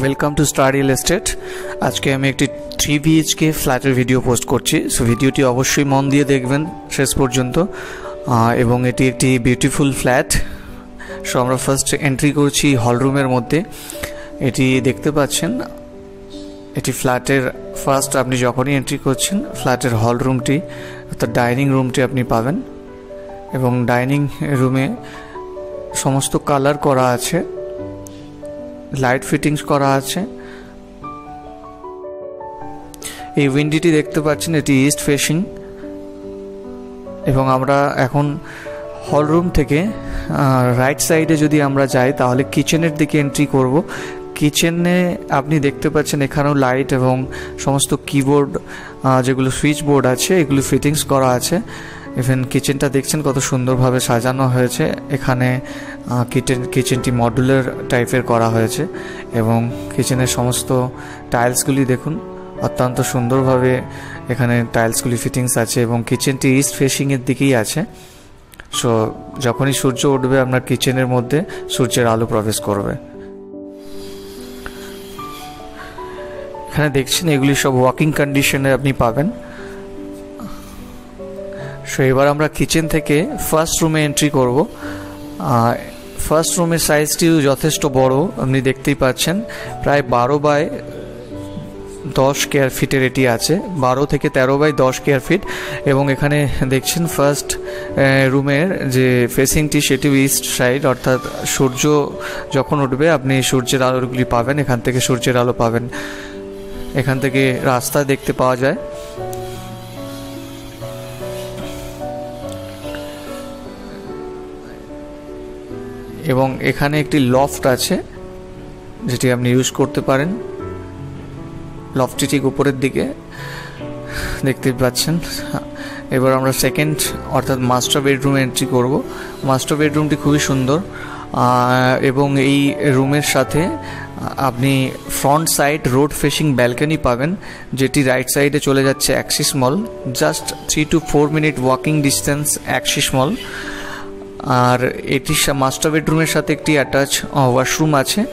Welcome to star real estate আজকে আমি একটি থ্রি বিএইচকে ফ্ল্যাটের ভিডিও পোস্ট করছি। সো ভিডিওটি অবশ্যই মন দিয়ে দেখবেন শেষ পর্যন্ত। এবং এটি একটি বিউটিফুল ফ্ল্যাট সো আমরা ফার্স্ট এন্ট্রি করছি হলরুমের মধ্যে। এটি দেখতে পাচ্ছেন, এটি ফ্ল্যাটের ফার্স্ট আপনি যখনই এন্ট্রি করছেন ফ্ল্যাটের হল রুমটি অর্থাৎ ডাইনিং রুমটি আপনি পাবেন। এবং ডাইনিং রুমে সমস্ত কালার করা আছে। লাইট ফিটিংস করা আছে। এই উইন্ডিটি দেখতে পাচ্ছেন, এটি ইস্ট ফেসিং এবং আমরা এখন হল রুম থেকে রাইট সাইডে যদি আমরা যাই, তাহলে কিচেনের দিকে এন্ট্রি করব। কিচেনে আপনি দেখতে পাচ্ছেন এখানেও লাইট এবং সমস্ত কিবোর্ড যেগুলো সুইচ বোর্ড আছে, এগুলো ফিটিংস করা আছে। ইভেন কিচেনটা দেখছেন কত সুন্দরভাবে সাজানো হয়েছে। এখানে কিচেন কিচেনটি মডুলার টাইপের করা হয়েছে এবং কিচেনের সমস্ত টাইলসগুলি দেখুন, অত্যন্ত সুন্দরভাবে এখানে টাইলসগুলি ফিটিংস আছে এবং কিচেনটি ইস্ট ফেসিংয়ের দিকেই আছে। সো যখনই সূর্য উঠবে, আপনার কিচেনের মধ্যে সূর্যের আলো প্রবেশ করবে। এখানে দেখছেন, এগুলি সব ওয়াকিং কন্ডিশনে আপনি পাবেন। সো এবার আমরা কিচেন থেকে ফার্স্ট রুমে এন্ট্রি করব। ফার্স্ট রুমের সাইজটিও যথেষ্ট বড়, আপনি দেখতেই পাচ্ছেন। প্রায় বারো বাই দশ কেয়ার ফিটের এটি আছে। বারো থেকে তেরো বাই দশ কেয়ার ফিট এবং এখানে দেখছেন ফার্স্ট রুমের যে ফেসিংটি সেটি ইস্ট সাইড অর্থাৎ সূর্য যখন উঠবে, আপনি সূর্যের আলোগুলি পাবেন। এখান থেকে সূর্যের আলো পাবেন। এখান থেকে রাস্তা দেখতে পাওয়া যায়। এবং এখানে একটি লফট আছে, যেটি আপনি ইউজ করতে পারেন। লফটটি ঠিক উপরের দিকে, দেখতে পাচ্ছেন। এবার আমরা সেকেন্ড অর্থাৎ মাস্টার বেডরুমে এন্ট্রি করব। মাস্টার বেডরুমটি খুবই সুন্দর এবং এই রুমের সাথে আপনি front side road facing balcony পাবেন, যেটি রাইট সাইডে চলে যাচ্ছে Axis Mall just three to four minute walking distance Axis Mall আর এটির মাস্টার বেডরুমের সাথে একটি অ্যাটাচ ওয়াশরুম আছে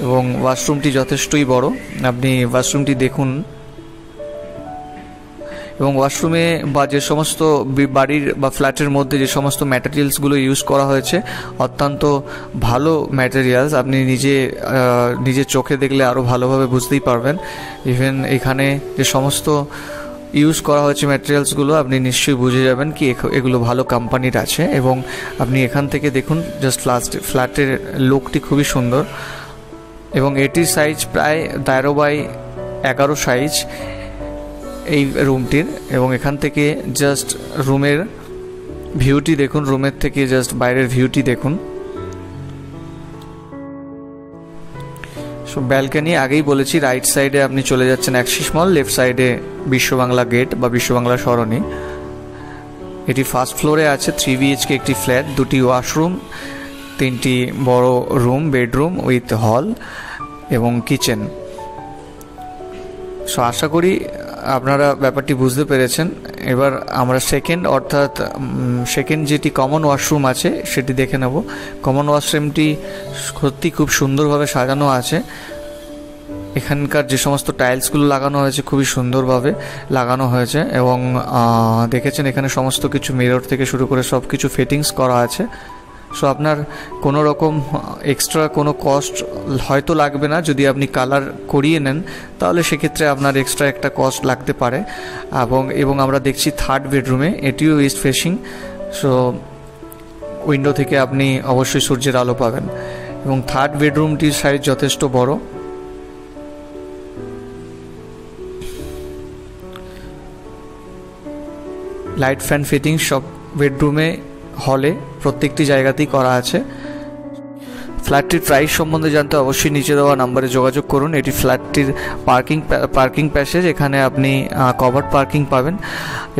এবং ওয়াশরুমটি যথেষ্টই বড়। আপনি ওয়াশরুমটি দেখুন। এবং ওয়াশরুমে বা যে সমস্ত বাড়ির বা ফ্ল্যাটের মধ্যে যে সমস্ত ম্যাটেরিয়ালসগুলো ইউজ করা হয়েছে, অত্যন্ত ভালো ম্যাটেরিয়ালস আপনি নিজে নিজের চোখে দেখলে আরও ভালোভাবে বুঝতেই পারবেন। ইভেন এখানে যে সমস্ত ইউজ করা হয়েছে ম্যাটেরিয়ালসগুলো আপনি নিশ্চয়ই বুঝে যাবেন কি এগুলো ভালো কোম্পানির আছে এবং আপনি এখান থেকে দেখুন জাস্ট ফ্ল্যাট ফ্ল্যাটের লুকটি খুবই সুন্দর এবং এটির সাইজ প্রায় তেরো বাই এগারো সাইজ এই রুমটির এবং এখান থেকে জাস্ট রুমের ভিউটি দেখুন রুমের থেকে জাস্ট বাইরের ভিউটি দেখুন। সো ব্যালকানি আগেই বলেছি রাইট সাইডে আপনি চলে যাচ্ছেন অ্যাক্সিস মল লেফট সাইডে বিশ্ববাংলা গেট বা বিশ্ববাংলা সরণি। এটি ফার্স্ট ফ্লোরে আছে থ্রি বিএইচকে একটি ফ্ল্যাট দুটি ওয়াশরুম তিনটি বড় রুম বেডরুম উইথ হল এবং কিচেন সো আশা করি আপনারা ব্যাপারটি বুঝতে পেরেছেন। এবার আমরা সেকেন্ড অর্থাৎ সেকেন্ড যেটি কমন ওয়াশরুম আছে, সেটি দেখে নেব। কমন ওয়াশরুমটি সত্যি খুব সুন্দরভাবে সাজানো আছে। এখানকার যে সমস্ত টাইলসগুলো লাগানো হয়েছে, খুবই সুন্দরভাবে লাগানো হয়েছে এবং দেখেছেন এখানে সমস্ত কিছু মিরর থেকে শুরু করে সব কিছু ফিটিংস করা আছে। সো আপনার কোনো রকম এক্সট্রা কোনো কস্ট হয়তো লাগবে না যদি আপনি কালার করিয়ে নেন, তাহলে সেক্ষেত্রে আপনার এক্সট্রা একটা কস্ট লাগতে পারে। এবং এবং আমরা দেখছি থার্ড বেডরুমে এটিও ইস্ট ফেসিং সো উইন্ডো থেকে আপনি অবশ্যই সূর্যের আলো পাবেন। এবং থার্ড বেডরুমটির সাইজ যথেষ্ট বড়। লাইট ফ্যান ফিটিং সব বেডরুমে হলে প্রত্যেকটি জায়গাতেই করা আছে। ফ্ল্যাটটির প্রাইস সম্বন্ধে জানতে অবশ্যই নিচে দেওয়া নাম্বারে যোগাযোগ করুন। এটি ফ্ল্যাটটির পার্কিং পার্কিং প্যাসেজ, এখানে আপনি কভার পার্কিং পাবেন।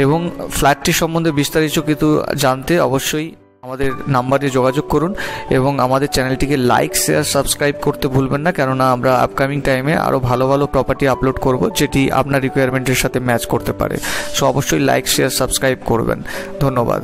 এবং ফ্ল্যাটটি সম্বন্ধে বিস্তারিত কিন্তু জানতে অবশ্যই আমাদের নাম্বারে যোগাযোগ করুন এবং আমাদের চ্যানেলটিকে লাইক, শেয়ার, সাবস্ক্রাইব করতে ভুলবেন না। কেননা আমরা আপকামিং টাইমে আরও ভালো ভালো প্রপার্টি আপলোড করব, যেটি আপনার রিকোয়ারমেন্টের সাথে ম্যাচ করতে পারে। সো অবশ্যই লাইক, শেয়ার, সাবস্ক্রাইব করবেন। ধন্যবাদ।